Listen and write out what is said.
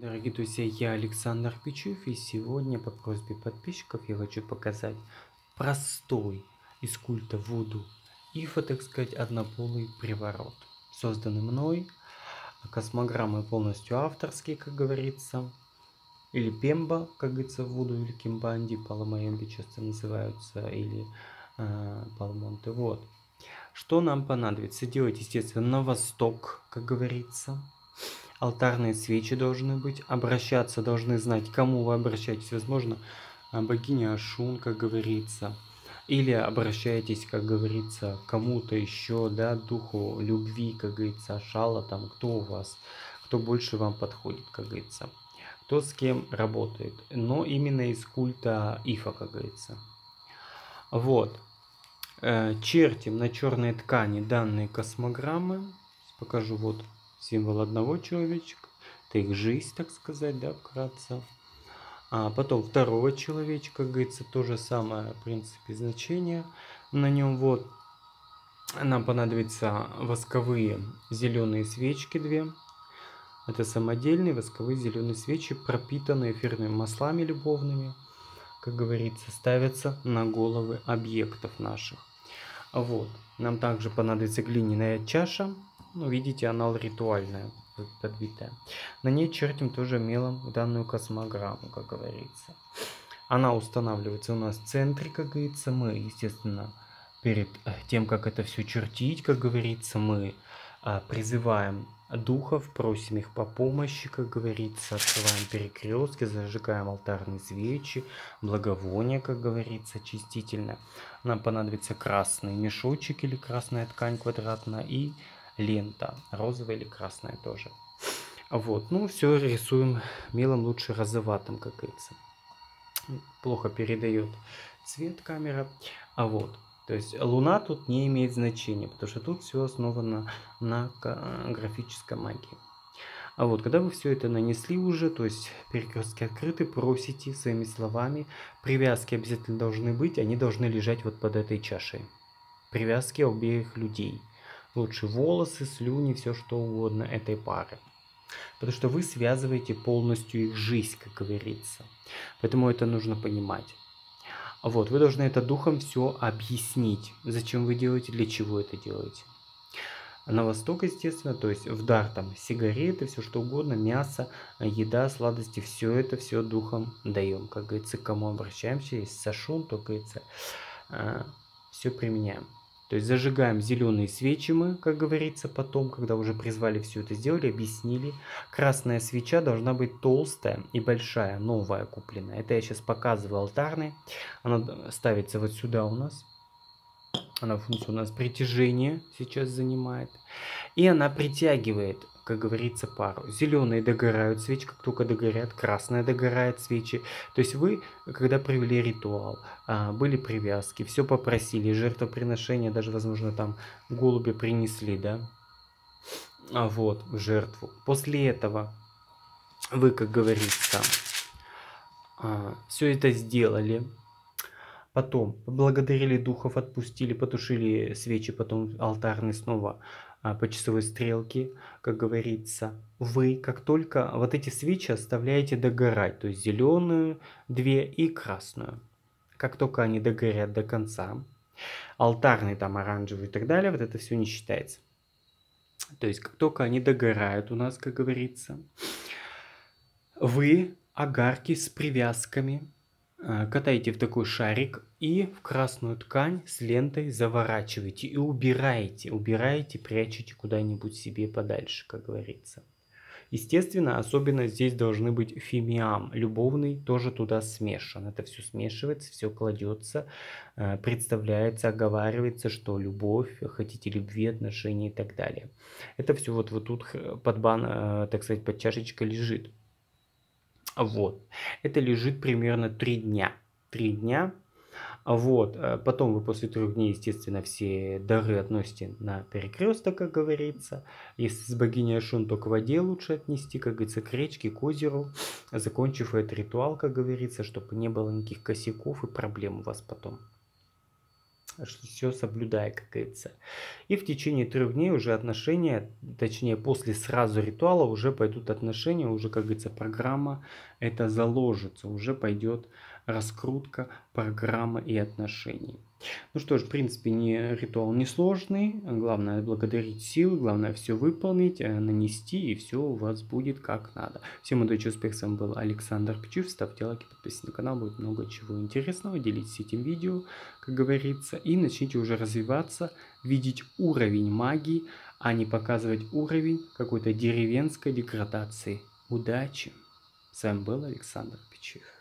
Дорогие друзья, я Александр Пичуев, и сегодня по просьбе подписчиков я хочу показать простой из культа Вуду Ифа, так сказать, однополый приворот, созданный мной. Космограммы полностью авторские, как говорится, или Пемба, как говорится, Вуду, или Кимбанди, Паламаемби часто называются, или э, Палмонте. Вот. Что нам понадобится? Делать, естественно, на восток, как говорится алтарные свечи должны быть, обращаться должны знать, кому вы обращаетесь, возможно, а, богиня Ашун, как говорится, или обращаетесь, как говорится, кому-то еще, да, духу любви, как говорится, Ашала, там, кто у вас, кто больше вам подходит, как говорится, кто с кем работает, но именно из культа Ифа, как говорится. Вот, э, чертим на черной ткани данные космограммы, покажу вот символ одного человечка, это их жизнь, так сказать, да, вкратце. А потом второго человечка, как говорится, то же самое, в принципе, значение на нем. Вот, нам понадобятся восковые зеленые свечки две. Это самодельные восковые зеленые свечи, пропитанные эфирными маслами любовными, как говорится, ставятся на головы объектов наших. Вот. Нам также понадобится глиняная чаша ну, видите, она ритуальная, подбитая. На ней чертим тоже мелом данную космограмму, как говорится. Она устанавливается у нас в центре, как говорится. Мы, естественно, перед э, тем, как это все чертить, как говорится, мы а, призываем духов, просим их по помощи, как говорится, открываем перекрестки, зажигаем алтарные свечи, благовония, как говорится, очистительно. Нам понадобится красный мешочек или красная ткань квадратная и лента, розовая или красная тоже. Вот, ну все рисуем мелом лучше розоватым, как говорится. Плохо передает цвет камера. А вот, то есть луна тут не имеет значения, потому что тут все основано на графической магии. А вот, когда вы все это нанесли уже, то есть перекрестки открыты, просите своими словами, привязки обязательно должны быть, они должны лежать вот под этой чашей. Привязки обеих людей. Лучше волосы, слюни, все что угодно этой пары. Потому что вы связываете полностью их жизнь, как говорится. Поэтому это нужно понимать. Вот, вы должны это духом все объяснить. Зачем вы делаете, для чего это делаете. На восток, естественно, то есть в дар там сигареты, все что угодно, мясо, еда, сладости, все это все духом даем. Как говорится, к кому обращаемся, есть сашун, то, говорится, э, все применяем. То есть зажигаем зеленые свечи мы, как говорится, потом, когда уже призвали все это сделали, объяснили. Красная свеча должна быть толстая и большая, новая купленная. Это я сейчас показываю алтарной. Она ставится вот сюда у нас. Она функцию у нас притяжение сейчас занимает. И она притягивает как говорится, пару. Зеленые догорают свечи, как только догорят, красная догорает свечи. То есть вы, когда провели ритуал, а, были привязки, все попросили, жертвоприношение, даже, возможно, там голуби принесли, да, а вот, жертву. После этого вы, как говорится, а, все это сделали, Потом поблагодарили духов, отпустили, потушили свечи, потом алтарный снова а, по часовой стрелке, как говорится. Вы, как только вот эти свечи оставляете догорать, то есть зеленую две и красную. Как только они догорят до конца, алтарный там оранжевый и так далее, вот это все не считается. То есть как только они догорают у нас, как говорится, вы огарки с привязками катаете в такой шарик и в красную ткань с лентой заворачиваете и убираете, убираете, прячете куда-нибудь себе подальше, как говорится. Естественно, особенно здесь должны быть фимиам, любовный, тоже туда смешан. Это все смешивается, все кладется, э, представляется, оговаривается, что любовь, хотите любви, отношения и так далее. Это все вот, вот тут под бан, э, так сказать, под чашечкой лежит. Вот. Это лежит примерно 3 дня. 3 дня. Вот. Э, потом вы после трех дней, естественно, все дары относите на перекресток, как говорится. Если с богиней Ашун, то к воде лучше отнести, как говорится, к речке, к озеру, закончив этот ритуал, как говорится, чтобы не было никаких косяков и проблем у вас потом. Все соблюдая, как говорится. И в течение трех дней уже отношения, точнее после сразу ритуала уже пойдут отношения, уже, как говорится, программа это заложится, уже пойдет раскрутка программы и отношений. Ну что ж, в принципе, не, ритуал несложный. Главное благодарить силы, главное все выполнить, э, нанести, и все у вас будет как надо. Всем удачи, успех, с вами был Александр Пичев. Ставьте лайки, подписывайтесь на канал, будет много чего интересного. Делитесь этим видео, как говорится, и начните уже развиваться, видеть уровень магии, а не показывать уровень какой-то деревенской деградации. Удачи! С вами был Александр Пичев.